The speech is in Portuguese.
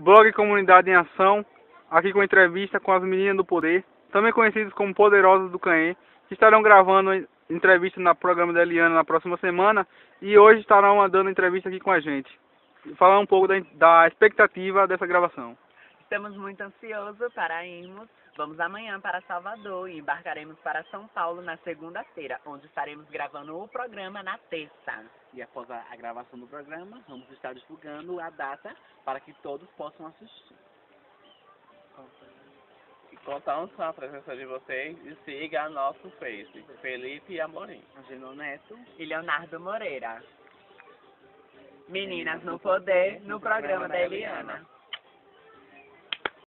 blog Comunidade em Ação, aqui com entrevista com as meninas do Poder, também conhecidas como Poderosas do Canhê, que estarão gravando entrevista no programa da Eliana na próxima semana e hoje estarão dando entrevista aqui com a gente. Falar um pouco da, da expectativa dessa gravação. Estamos muito ansiosos para irmos. Vamos amanhã para Salvador e embarcaremos para São Paulo na segunda-feira, onde estaremos gravando o programa na terça. E após a, gravação do programa, vamos estar divulgando a data para que todos possam assistir. E contamos com a presença de vocês e siga nosso Face, Felipe Amorim. Angelo Neto e Leonardo Moreira. Meninas no Poder, no programa da Eliana.